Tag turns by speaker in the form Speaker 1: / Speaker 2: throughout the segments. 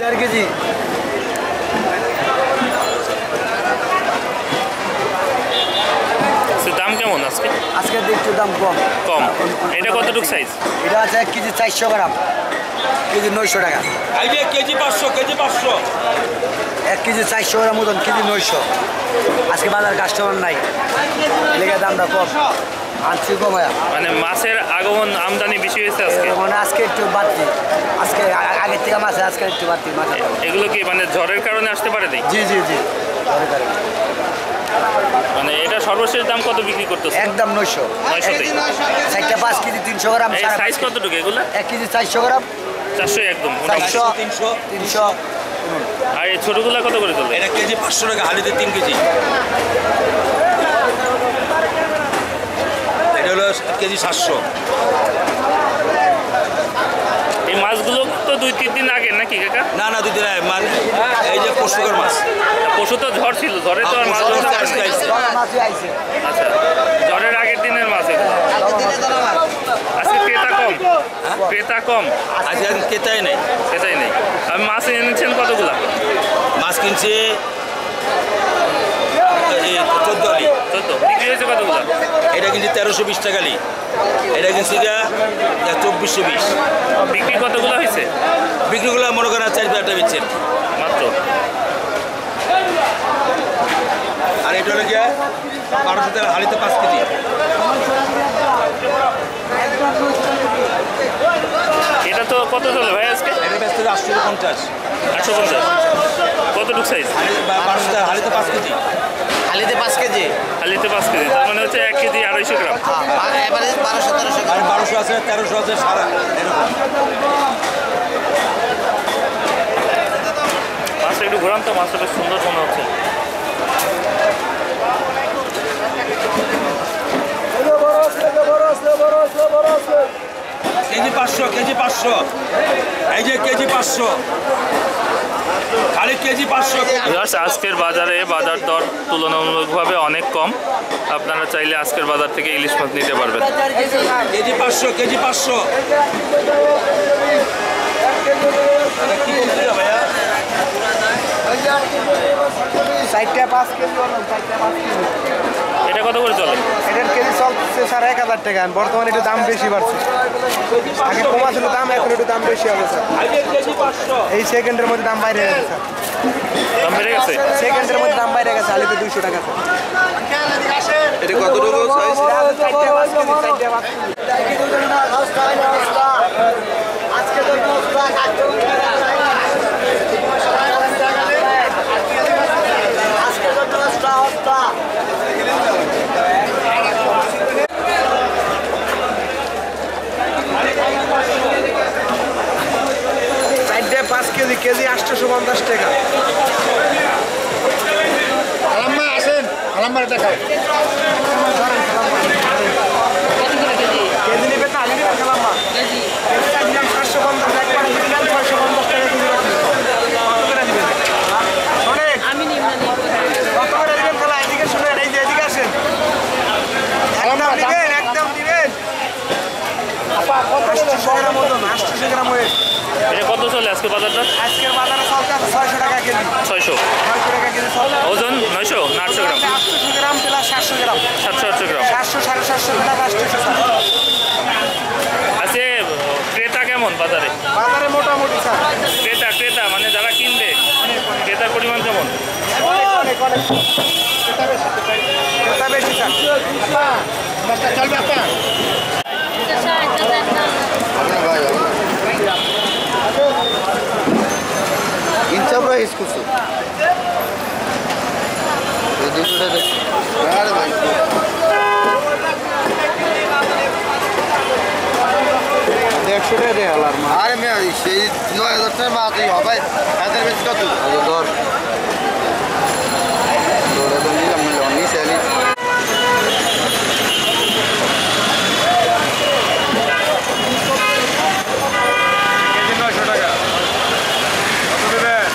Speaker 1: দেড় কেজি।
Speaker 2: দাম কেমন আজকে?
Speaker 1: আজকে একটু দাম কম।
Speaker 2: কম। এটা কতটুকু সাইজ
Speaker 1: এটা আছে এক কেজি চারশো গ্রাম। কেজি নয়শো টাকা।
Speaker 3: এই যে কেজি পাঁচশো কেজি পাঁচশো।
Speaker 1: এক কেজি চারশো গ্রাম মতন কেজি নয়শো। আজকে বাজার কাস্টমার নাই। লেগে দামটা কম। আনছি কমায়া
Speaker 2: মানে মাছের আগমন আমদানি বেশি হয়েছে আজকে।
Speaker 1: মানে আজকে একটু বাড়তি। আজকে আগের থেকে মাছ আজকে একটু বাড়তি মাছ।
Speaker 2: এগুলো কি মানে ঝড়ের কারণে আসতে পারে
Speaker 1: জি জি জি।
Speaker 2: মানে এটা সর্বশেষ দাম কত বিক্রি করতেছে?
Speaker 1: একদম নয়শো।
Speaker 2: নয়শোতেই
Speaker 1: চারটা পাঁচ কেজি তিনশো গ্রাম
Speaker 2: সাইজ কতটুকু এগুলো?
Speaker 1: এক কেজি চারশো গ্রাম।
Speaker 2: চারশো একদম
Speaker 1: চারশো
Speaker 3: তিনশো
Speaker 1: তিনশো
Speaker 2: আর এই ছোটগুলা কত করে চলবে
Speaker 3: এটা কেজি পাঁচশো টাকা হালিতে তিন কেজি এটা হলো কেজি সাতশো।
Speaker 2: এই মাছগুলো তো দুই তিন দিন আগে নাকি কাকা?
Speaker 3: না না দুই দিন আগে, মানে এই যে পশুকর মাছ।
Speaker 2: পশু তো ঝড় ছিল ঝড়ে তো মাছ
Speaker 1: মাছই আইছে।
Speaker 2: আচ্ছা ঝড়ের আগের দিনের মাছ আজকে ক্রেতা কম। ক্রেতা কম।
Speaker 3: আজকে কেতাই নেই।
Speaker 2: ক্রেতাই নেই। আমি মাছ এনেছেন কতগুলা?
Speaker 3: মাছ কিনছে চোদ্দ
Speaker 2: চোদ্দ বিক্রি হয়েছে কতগুলা
Speaker 3: এটা কিনছে তেরোশো বিশ টাকা আলি এটা কিনছে গা চব্বিশশো বিশ।
Speaker 2: বিক্রি কতগুলো হয়েছে?
Speaker 3: বিক্রিগুলো মনে করেন চার হাজার টাকা
Speaker 2: মাত্র?
Speaker 3: আর এটা হলো গিয়া বারোশো টাকা হালিতে পাঁচ কেজি।
Speaker 2: এটা তো কত চলে ভাই আজকে?
Speaker 3: আটশো পঞ্চাশ।
Speaker 2: আটশো পঞ্চাশ। কতটুক সাইজ
Speaker 3: হালিতে পাঁচ কেজি।
Speaker 4: হালিতে পাঁচ কেজি।
Speaker 2: হালিতে পাঁচ কেজি তার মানে হচ্ছে এক কেজি আড়াইশো গ্রাম।
Speaker 4: এবারে বারোশো তেরোশো
Speaker 3: আর বারোশো আছে তেরোশো আছে সারা এরকম।
Speaker 2: মাছটা একটু ঘোরান তো মাছটা বেশ সুন্দর মনে হচ্ছে।
Speaker 3: কেজি পাঁচশো কেজি পাঁচশো। এই যে কেজি পাঁচশো।
Speaker 2: আজকের বাজারে বাজার দর তুলনামূলকভাবে অনেক কম। আপনারা চাইলে আজকের বাজার থেকে ইলিশ মাছ নিতে পারবেন।
Speaker 3: কেজি পাঁচশো কেজি পাঁচশো।
Speaker 1: চারটা পাঁচ কেজি চারটা পাঁচ কেজি।
Speaker 2: এটা কত করে চলে?
Speaker 5: এটার কেজি চলছে সাড়ে এক হাজার টাকা বর্তমানে একটু দাম বেশি বাড়ছে। আগে কমা ছিল দাম এখন একটু দাম বেশি হবে স্যার।
Speaker 3: এই
Speaker 5: সেকেন্ডের মধ্যে দাম বাইরে গেছে স্যার।
Speaker 2: দাম বেড়ে গেছে?
Speaker 5: সেকেন্ডের মধ্যে দাম বাইরে গেছে আলিতে দুইশো টাকা। স্যার
Speaker 3: এটা কতটুকু সাইজ
Speaker 5: চারটে পাঁচ কেজি চারটে পাঁচ কেজি
Speaker 1: আজকে তো আজকে তো দশটা হস্তা
Speaker 5: চারটে পাঁচ কেজি কেজি আটশোশো পঞ্চাশ টাকা। আলাম্মা আসেন। আলাম্মার কেজি নেবে তো আলাম্মা। দিলাম সাতশো পঞ্চাশ দিলাম ছয়শো পঞ্চাশ কেজি দিবেন কত একদম দিবেন দিবেন আটশোশো গ্রাম ওয়েট
Speaker 2: এটা কত চলে আজকে বাজারটা?
Speaker 5: আজকের বাজারে চলতে আছে ছয়শো টাকা কেজি।
Speaker 2: ছয়শো?
Speaker 5: ছয়শো টাকা কেজি
Speaker 2: ওজন নয়শো না আটশো গ্রাম?
Speaker 5: আটশোশো গ্রাম প্লাস সাতশো গ্রাম।
Speaker 2: সাতশো আটশো গ্রাম।
Speaker 5: সাতশো সাড়ে সাতশো টাকা আটশোশো স্যার
Speaker 2: আজকে ক্রেতা কেমন বাজারে?
Speaker 5: বাজারে মোটামুটি স্যার
Speaker 2: ক্রেতা ক্রেতা মানে যারা কিনবে ক্রেতার পরিমাণ কেমন?
Speaker 5: অনেক অনেক ক্রেতা বেশি স্যার চলবে আপনার?
Speaker 6: এটা ষাট হাজার দাম
Speaker 1: ইনসাফ রাইস কুসু
Speaker 5: দেড়শো টাকা দেয় আলার মা
Speaker 1: আরে মেয়ে সেই নয় হাজার টাকার মাছই হবে হাজার বেশি কত ধর নিলাম নিলাম নিচে
Speaker 5: কেজি নয়শো টাকা কত দেবেন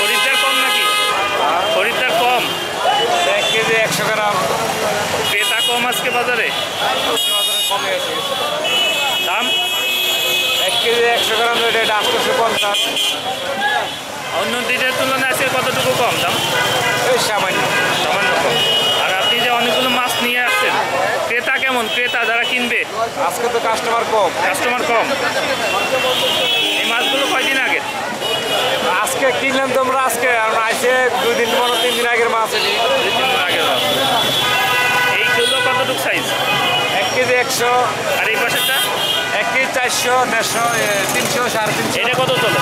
Speaker 2: খরিদ্দার কম নাকি খরিদ্দার কম
Speaker 5: এক কেজি একশো গ্রাম
Speaker 2: ক্রেতা কম আজকে বাজারে
Speaker 5: বাজারে কমে গেছে
Speaker 2: দাম
Speaker 5: এক কেজি
Speaker 7: এটা আটশোশো পঞ্চাশ
Speaker 2: অন্য দিনের তুলনায় আজকে কতটুকু কম দাম
Speaker 7: এই সামান্য
Speaker 2: সামান্য কম আর আপনি যে অনেকগুলো মাছ নিয়ে আসছেন ক্রেতা কেমন ক্রেতা যারা কিনবে?
Speaker 7: আজকে তো কাস্টমার কম।
Speaker 2: কাস্টমার কম। এই মাছগুলো কয়দিন আগে?
Speaker 7: আজকে কিনলাম তোমরা আজকে আর আইসে দুই দিন পর তিন দিন আগের মাছ। এটি
Speaker 2: দুই তিন দিন আগের মাছ। এইগুলো কতটুকু সাইজ
Speaker 7: এক কেজি একশো।
Speaker 2: আর এই পাশেরটা?
Speaker 7: এক কেজি চারশো দেড়শো তিনশো সাড়ে তিনশো।
Speaker 2: এটা কত চলে?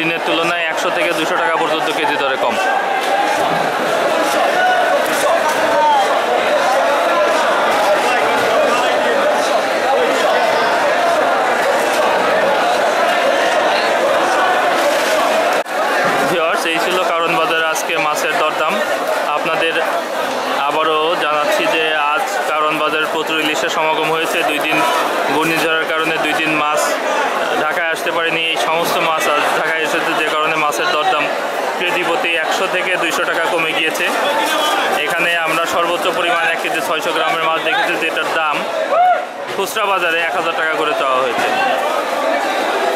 Speaker 2: দিনের তুলনায় একশো থেকে দুশো টাকা পর্যন্ত কেজি দরে কম। এই ছিল কারণ বাজারে আজকে মাছের দরদাম। আপনাদের আবারও জানাচ্ছি যে আজ কারণ বাজারে প্রচুর ইলিশের সমাগম হয়েছে। দুই দিন ঘূর্ণিঝড়ের কারণে দুই দিন মাছ ঢাকায় আসতে পারেনি। এই সমস্ত মাছ আজ ঢাকায় এসেছে যে কারণে মাছের দরদাম কেজি প্রতি একশো থেকে দুইশো টাকা কমে গিয়েছে। এখানে আমরা সর্বোচ্চ পরিমাণ এক কেজি ছয়শো গ্রামের মাছ দেখেছি, যেটার দাম খুচরা বাজারে এক হাজার টাকা করে চাওয়া হয়েছে।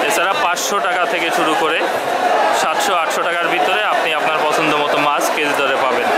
Speaker 2: এছাড়া পাঁচশো টাকা থেকে শুরু করে সাতশো, আটশো টাকার ভিতরে আপনি আপনার পছন্দ মতো মাছ কেজি দরে পাবেন।